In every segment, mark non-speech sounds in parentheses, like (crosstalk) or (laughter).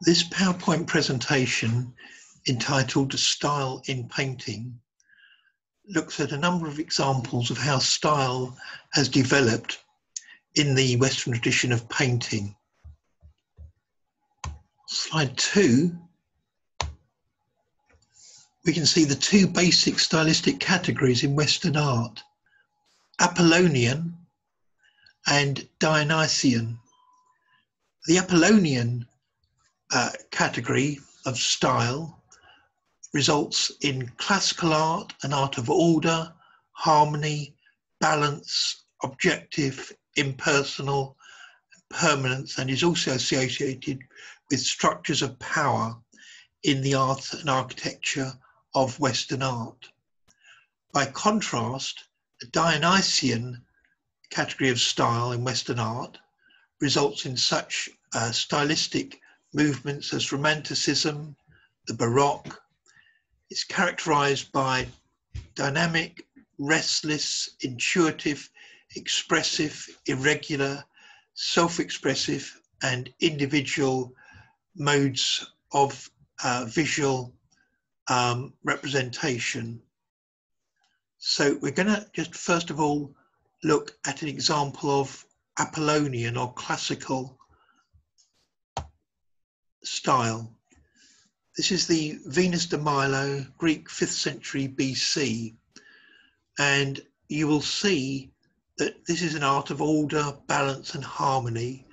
This PowerPoint presentation, entitled Style in Painting, looks at a number of examples of how style has developed in the Western tradition of painting. Slide two, we can see the two basic stylistic categories in Western art, Apollonian and Dionysian. The Apollonian uh, category of style results in classical art, an art of order, harmony, balance, objective, impersonal, permanence, and is also associated with structures of power in the art and architecture of Western art. By contrast, the Dionysian category of style in Western art results in such uh, stylistic movements as Romanticism, the Baroque. It's characterized by dynamic, restless, intuitive, expressive, irregular, self expressive, and individual modes of uh, visual um, representation. So we're going to just first of all look at an example of Apollonian or classical style. This is the Venus de Milo, Greek 5th century BC. And you will see that this is an art of order, balance, and harmony.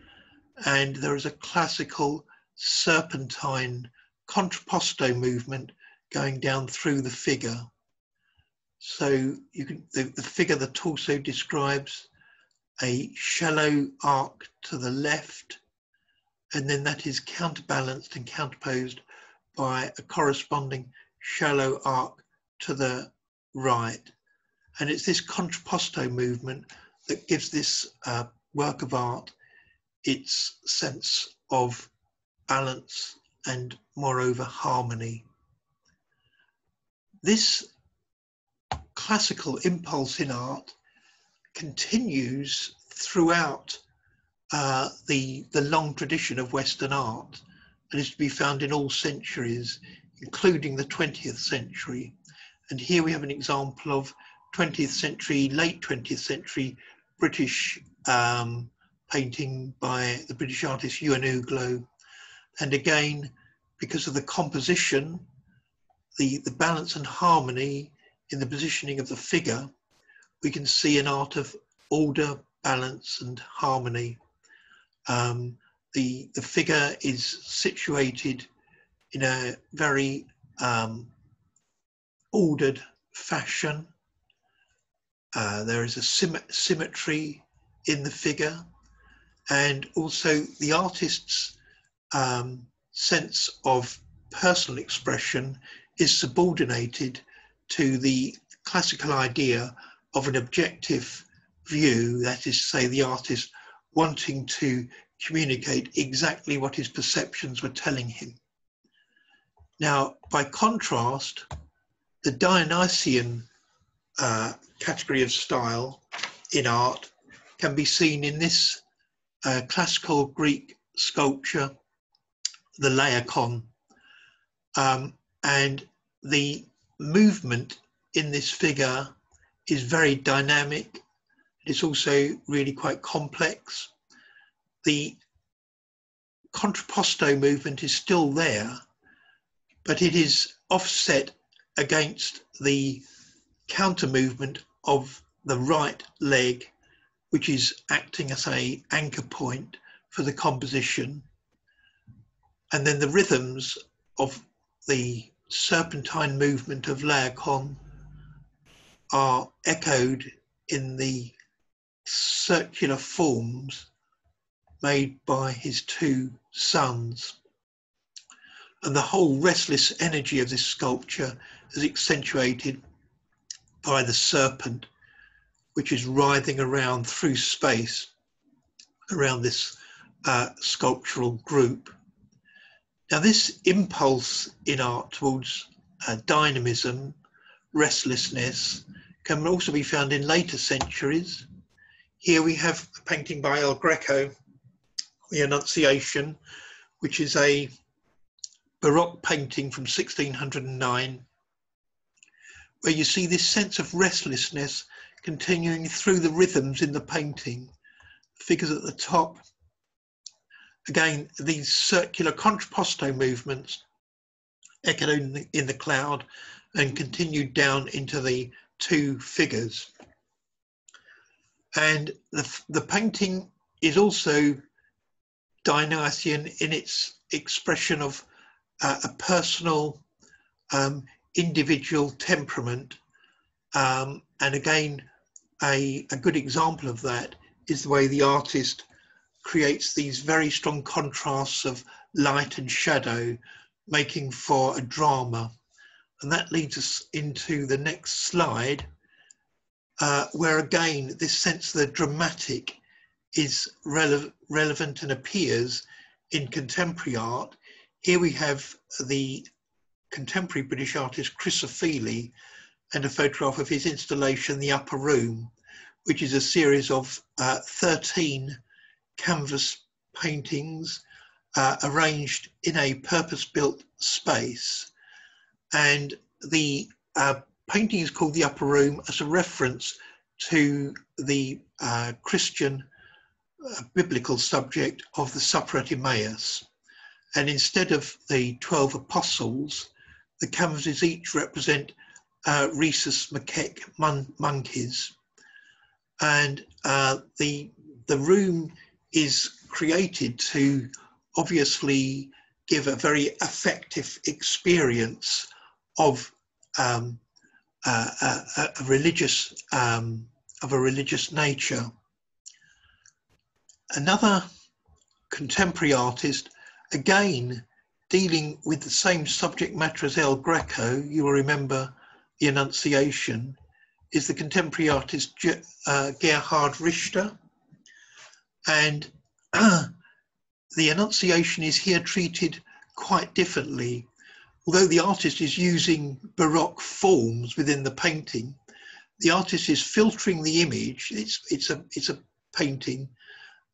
And there is a classical serpentine contrapposto movement going down through the figure. So you can the, the figure, the torso describes a shallow arc to the left and then that is counterbalanced and counterposed by a corresponding shallow arc to the right. And it's this contrapposto movement that gives this uh, work of art its sense of balance and moreover harmony. This classical impulse in art continues throughout uh, the, the long tradition of Western art and is to be found in all centuries, including the 20th century. And here we have an example of 20th century, late 20th century British um, painting by the British artist Euan Uglow. And again, because of the composition, the, the balance and harmony in the positioning of the figure, we can see an art of order, balance, and harmony. Um, the, the figure is situated in a very um, ordered fashion. Uh, there is a sym symmetry in the figure and also the artist's um, sense of personal expression is subordinated to the classical idea of an objective view, that is to say the artist wanting to communicate exactly what his perceptions were telling him. Now, by contrast, the Dionysian uh, category of style in art can be seen in this uh, classical Greek sculpture, the Laocoon. Um, and the movement in this figure is very dynamic it's also really quite complex. The contrapposto movement is still there, but it is offset against the counter movement of the right leg, which is acting as a anchor point for the composition. And then the rhythms of the serpentine movement of Laocoon are echoed in the circular forms made by his two sons. And the whole restless energy of this sculpture is accentuated by the serpent, which is writhing around through space around this uh, sculptural group. Now, this impulse in art towards uh, dynamism, restlessness, can also be found in later centuries here we have a painting by El Greco, The Annunciation, which is a Baroque painting from 1609, where you see this sense of restlessness continuing through the rhythms in the painting. Figures at the top. Again, these circular contrapposto movements echoed in the, in the cloud and continued down into the two figures. And the, the painting is also Dionysian in its expression of uh, a personal, um, individual temperament. Um, and again, a, a good example of that is the way the artist creates these very strong contrasts of light and shadow, making for a drama. And that leads us into the next slide, uh, where again, this sense of the dramatic is rele relevant and appears in contemporary art. Here we have the contemporary British artist Chris Ofili and a photograph of his installation, The Upper Room, which is a series of uh, 13 canvas paintings uh, arranged in a purpose-built space. And the uh, painting is called The Upper Room as a reference to the uh, Christian uh, biblical subject of the Supper at Emmaus. And instead of the 12 apostles, the canvases each represent uh, rhesus macaque mon monkeys. And uh, the, the room is created to obviously give a very effective experience of um, a, a, religious um, of a religious nature. Another contemporary artist, again dealing with the same subject matter as El Greco, you will remember the Annunciation, is the contemporary artist uh, Gerhard Richter. And (clears throat) the Annunciation is here treated quite differently. Although the artist is using Baroque forms within the painting, the artist is filtering the image. It's, it's, a, it's a painting,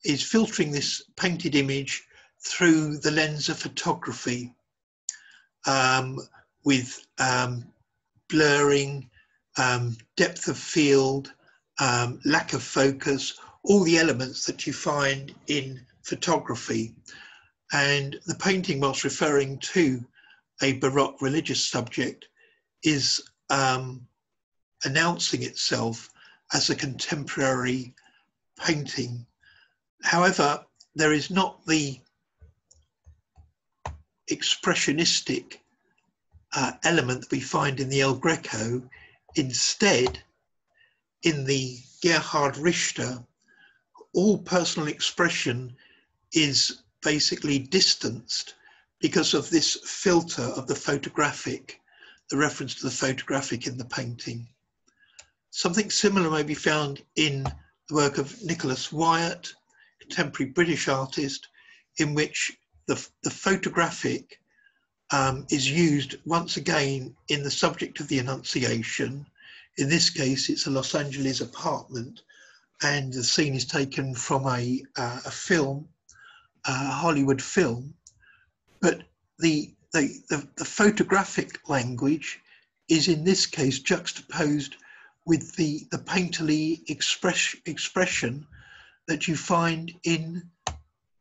is filtering this painted image through the lens of photography um, with um, blurring, um, depth of field, um, lack of focus, all the elements that you find in photography. And the painting, whilst referring to a Baroque religious subject, is um, announcing itself as a contemporary painting. However, there is not the expressionistic uh, element that we find in the El Greco. Instead, in the Gerhard Richter, all personal expression is basically distanced because of this filter of the photographic, the reference to the photographic in the painting. Something similar may be found in the work of Nicholas Wyatt, contemporary British artist, in which the, the photographic um, is used once again in the subject of the Annunciation. In this case, it's a Los Angeles apartment, and the scene is taken from a, uh, a film, a Hollywood film. But the, the, the, the photographic language is in this case juxtaposed with the, the painterly express, expression that you find in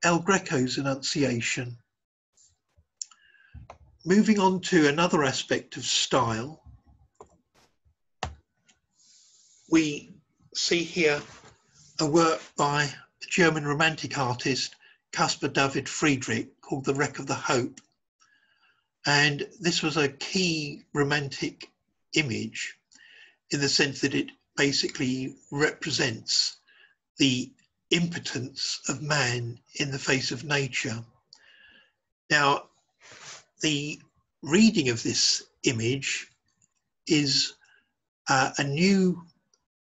El Greco's Annunciation. Moving on to another aspect of style, we see here a work by the German Romantic artist Caspar David Friedrich called The Wreck of the Hope. And this was a key romantic image in the sense that it basically represents the impotence of man in the face of nature. Now, the reading of this image is uh, a new,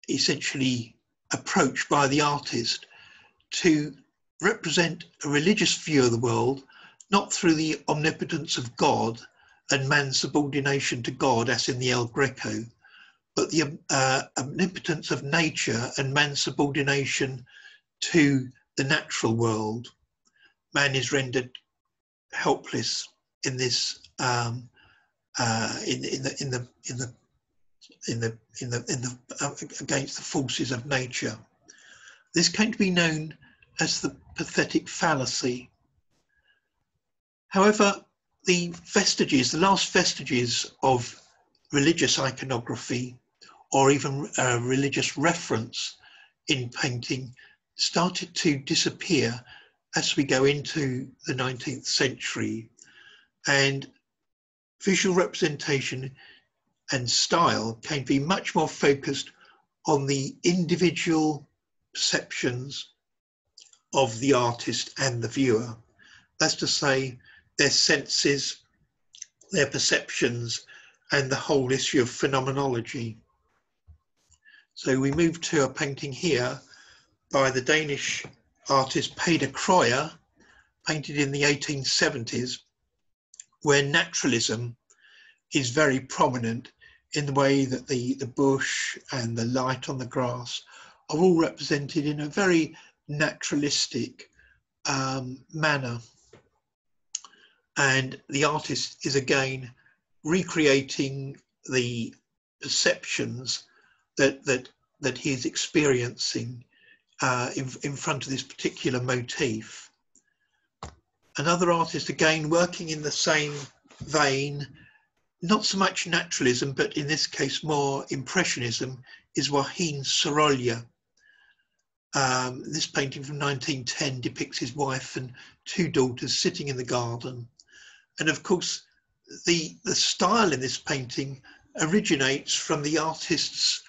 essentially, approach by the artist to represent a religious view of the world, not through the omnipotence of God and man's subordination to God, as in the El Greco, but the uh, omnipotence of nature and man's subordination to the natural world, man is rendered helpless in this um, uh, in, in the in the in the in the in the in the uh, against the forces of nature. This came to be known as the pathetic fallacy. However, the vestiges, the last vestiges of religious iconography or even uh, religious reference in painting started to disappear as we go into the 19th century and visual representation and style can be much more focused on the individual perceptions of the artist and the viewer. That's to say, their senses, their perceptions, and the whole issue of phenomenology. So we move to a painting here by the Danish artist Peder Krøyer, painted in the 1870s, where naturalism is very prominent in the way that the, the bush and the light on the grass are all represented in a very naturalistic um, manner. And the artist is again recreating the perceptions that, that, that he is experiencing uh, in, in front of this particular motif. Another artist, again, working in the same vein, not so much naturalism, but in this case more impressionism, is Joachim Sorolla. Um, this painting from 1910 depicts his wife and two daughters sitting in the garden. And of course, the, the style in this painting originates from the artist's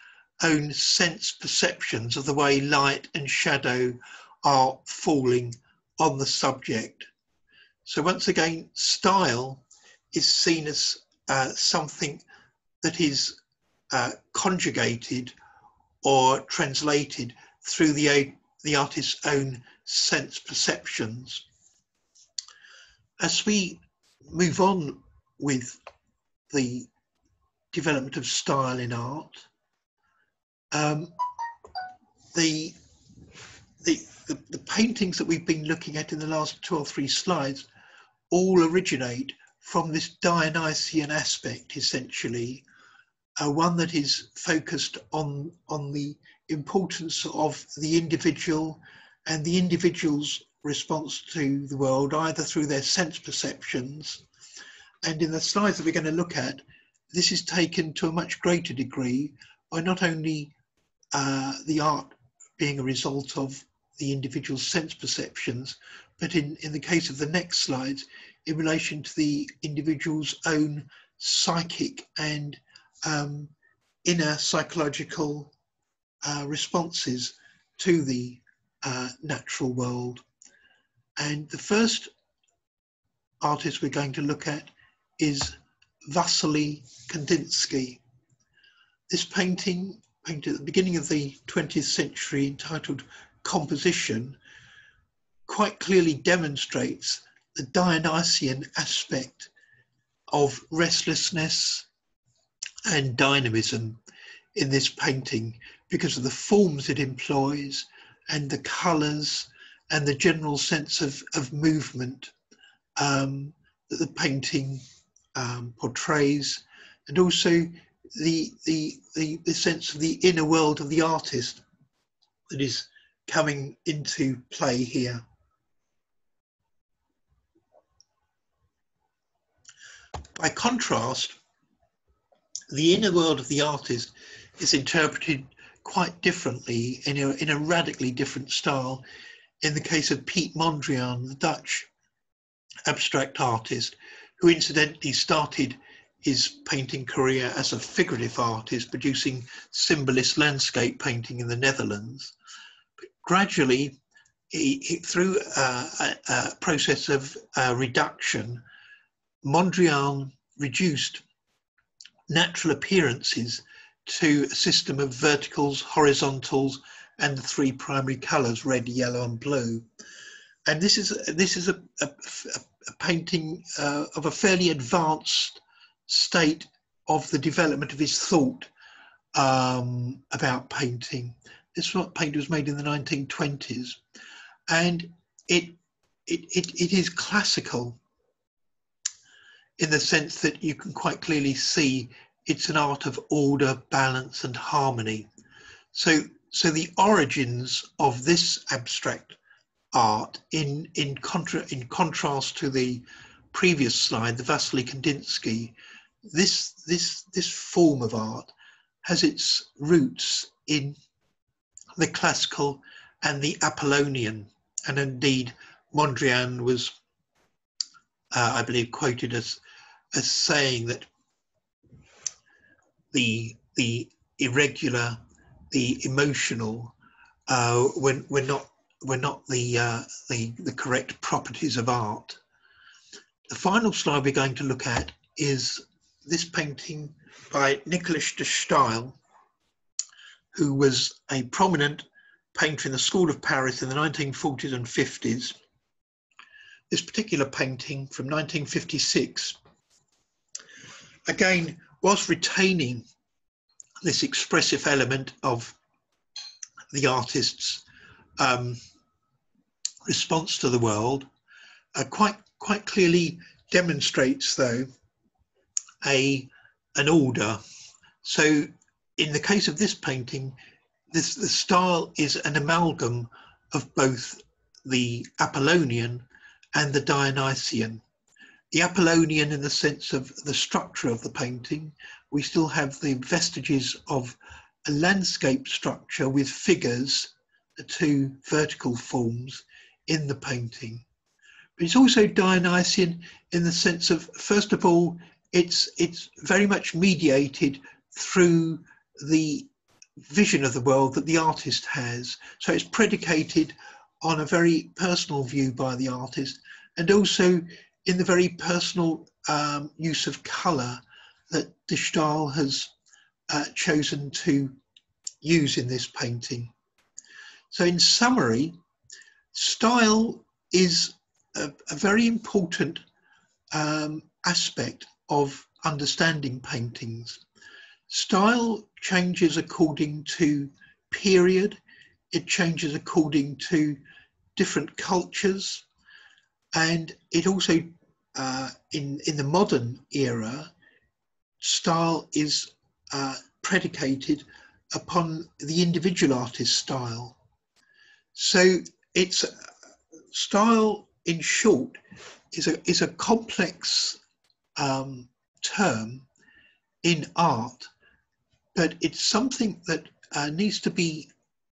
own sense perceptions of the way light and shadow are falling on the subject. So once again, style is seen as uh, something that is uh, conjugated or translated through the, the artist's own sense perceptions. As we move on with the development of style in art, um, the, the, the, the paintings that we've been looking at in the last two or three slides all originate from this Dionysian aspect, essentially, uh, one that is focused on, on the importance of the individual and the individual's response to the world, either through their sense perceptions. And in the slides that we're going to look at, this is taken to a much greater degree by not only uh, the art being a result of the individual's sense perceptions, but in, in the case of the next slides, in relation to the individual's own psychic and um, inner psychological uh, responses to the uh, natural world. And the first artist we're going to look at is Wassily Kandinsky. This painting, painted at the beginning of the 20th century, entitled Composition, quite clearly demonstrates the Dionysian aspect of restlessness and dynamism in this painting because of the forms it employs and the colours and the general sense of, of movement um, that the painting um, portrays and also the, the, the, the sense of the inner world of the artist that is coming into play here. By contrast, the inner world of the artist is interpreted quite differently in a, in a radically different style. In the case of Piet Mondrian, the Dutch abstract artist, who incidentally started his painting career as a figurative artist, producing symbolist landscape painting in the Netherlands. But gradually, he, he, through a, a, process of uh, reduction, Mondrian reduced natural appearances to a system of verticals, horizontals, and the three primary colours, red, yellow, and blue. And this is, this is a, a, a painting uh, of a fairly advanced state of the development of his thought um, about painting. This painting was made in the 1920s, and it, it, it, it is classical in the sense that you can quite clearly see it's an art of order, balance, and harmony. So, so the origins of this abstract art, in in contra in contrast to the previous slide, the Wassily Kandinsky, this this this form of art has its roots in the classical and the Apollonian, and indeed Mondrian was, uh, I believe, quoted as as saying that the the irregular, the emotional, uh, when we're not we're not the, uh, the the correct properties of art. The final slide we're going to look at is this painting by Nicholas de Stael, who was a prominent painter in the School of Paris in the 1940s and 50s. This particular painting from 1956, again, whilst retaining this expressive element of the artist's um, response to the world, uh, quite quite clearly demonstrates though a an order. So in the case of this painting, this the style is an amalgam of both the Apollonian and the Dionysian. The Apollonian in the sense of the structure of the painting, we still have the vestiges of a landscape structure with figures, the two vertical forms in the painting. But it's also Dionysian in the sense of, first of all, it's it's very much mediated through the vision of the world that the artist has. So it's predicated on a very personal view by the artist and also in the very personal um, use of colour that de Stael has uh, chosen to use in this painting. So in summary, style is a, a very important um, aspect of understanding paintings. Style changes according to period, it changes according to different cultures, and it also, uh, in, in the modern era, style is uh, predicated upon the individual artist's style. So it's style, in short, is a is a complex um, term in art, but it's something that uh, needs to be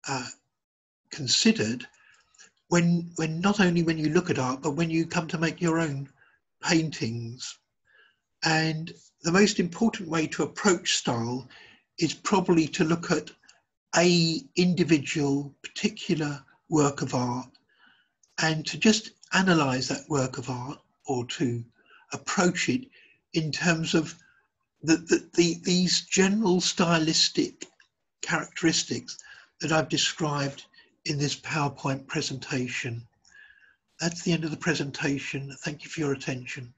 uh, considered when when not only when you look at art, but when you come to make your own paintings. And the most important way to approach style is probably to look at a individual particular work of art and to just analyze that work of art or to approach it in terms of the, the, the, these general stylistic characteristics that I've described in this PowerPoint presentation. That's the end of the presentation. Thank you for your attention.